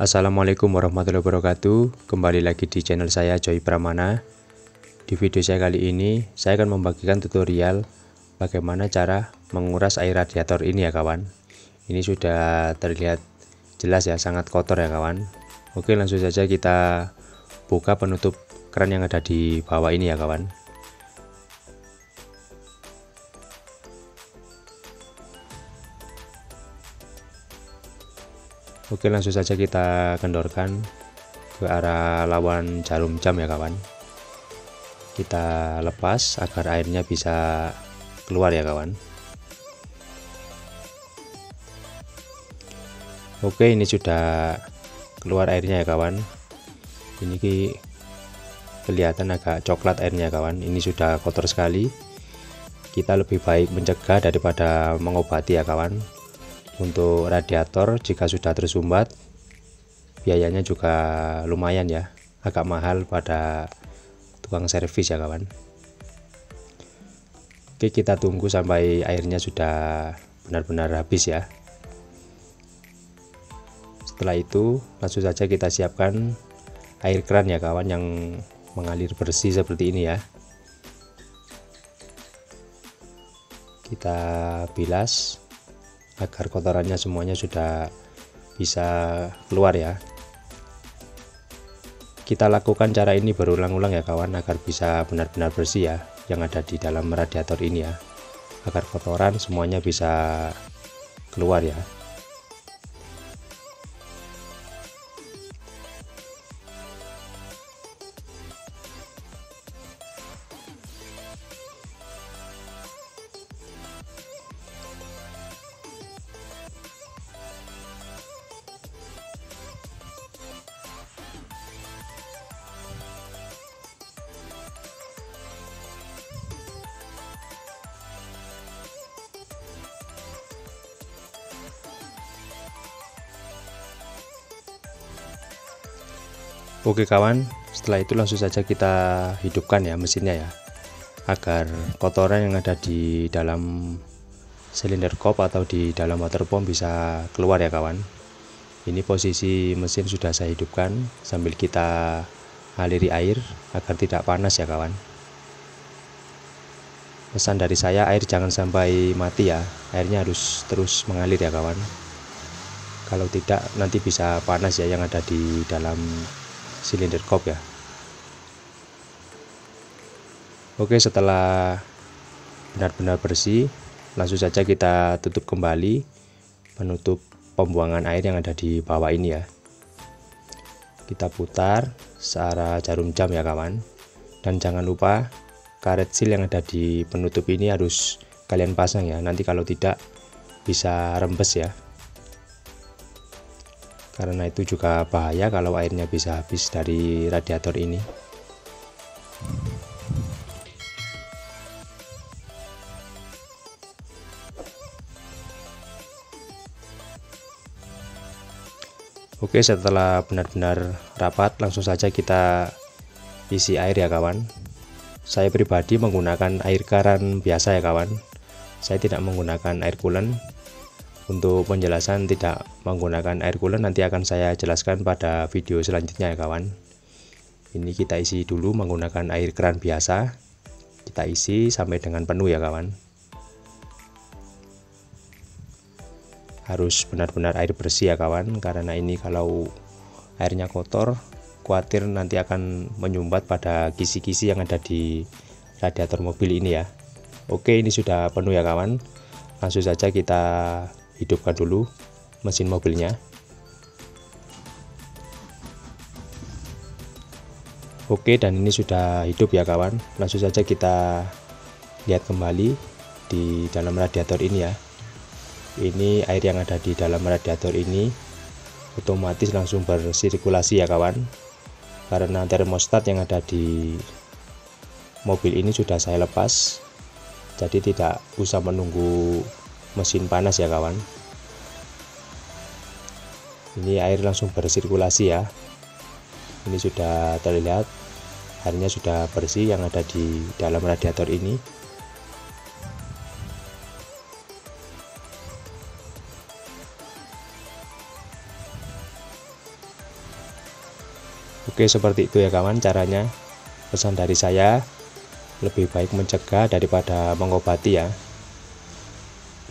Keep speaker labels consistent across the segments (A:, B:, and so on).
A: Assalamualaikum warahmatullahi wabarakatuh. Kembali lagi di channel saya Joy Pramana. Di video saya kali ini Saya akan membagikan tutorial Bagaimana cara menguras air radiator ini ya kawan. Ini sudah terlihat jelas ya Sangat kotor ya kawan. Oke langsung saja kita Buka penutup keran yang ada di bawah ini ya kawan Oke langsung saja kita kendorkan ke arah lawan jarum jam ya kawan. Kita lepas agar airnya bisa keluar ya kawan. Oke ini sudah keluar airnya ya kawan. Ini kelihatan agak coklat airnya kawan. Ini sudah kotor sekali. Kita lebih baik mencegah daripada mengobati ya kawan untuk radiator jika sudah tersumbat biayanya juga lumayan ya. Agak mahal pada tukang servis ya kawan. Oke kita tunggu sampai airnya sudah benar-benar habis ya. Setelah itu langsung saja kita siapkan air keran ya kawan yang mengalir bersih seperti ini ya. Kita bilas agar kotorannya semuanya sudah bisa keluar ya. Kita lakukan cara ini berulang-ulang ya kawan agar bisa benar-benar bersih ya yang ada di dalam radiator ini ya. Agar kotoran semuanya bisa keluar ya Oke kawan. Setelah itu langsung saja kita hidupkan ya mesinnya ya. Agar kotoran yang ada di dalam silinder kop atau di dalam water pump bisa keluar ya kawan. Ini posisi mesin sudah saya hidupkan sambil kita aliri air agar tidak panas ya kawan. Pesan dari saya air jangan sampai mati ya. Airnya harus terus mengalir ya kawan. Kalau tidak nanti bisa panas ya yang ada di dalam silinder kop ya. Oke setelah benar-benar bersih langsung saja kita tutup kembali penutup pembuangan air yang ada di bawah ini ya. Kita putar searah jarum jam ya kawan. Dan jangan lupa karet seal yang ada di penutup ini harus kalian pasang ya. Nanti kalau tidak bisa rembes ya karena itu juga bahaya kalau airnya bisa habis dari radiator ini. Oke setelah benar-benar rapat langsung saja kita isi air ya kawan. Saya pribadi menggunakan air karan biasa ya kawan. Saya tidak menggunakan air coolant untuk penjelasan tidak menggunakan air cooler nanti akan saya jelaskan pada video selanjutnya ya kawan. Ini kita isi dulu menggunakan air keran biasa. Kita isi sampai dengan penuh ya kawan. Harus benar-benar air bersih ya kawan karena ini kalau airnya kotor khawatir nanti akan menyumbat pada kisi-kisi yang ada di radiator mobil ini ya. Oke ini sudah penuh ya kawan. Langsung saja kita hidupkan dulu mesin mobilnya. Oke dan ini sudah hidup ya kawan. Langsung saja kita lihat kembali di dalam radiator ini ya. Ini air yang ada di dalam radiator ini otomatis langsung bersirkulasi ya kawan. Karena termostat yang ada di mobil ini sudah saya lepas. Jadi tidak usah menunggu mesin panas ya kawan. Ini air langsung bersirkulasi ya. Ini sudah terlihat. Airnya sudah bersih yang ada di dalam radiator ini. Oke seperti itu ya kawan caranya. Pesan dari saya lebih baik mencegah daripada mengobati ya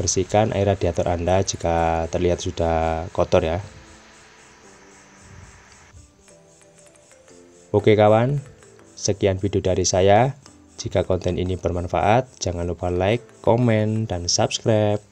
A: bersihkan air radiator anda jika terlihat sudah kotor ya. Oke kawan. Sekian video dari saya. Jika konten ini bermanfaat jangan lupa like, komen, dan subscribe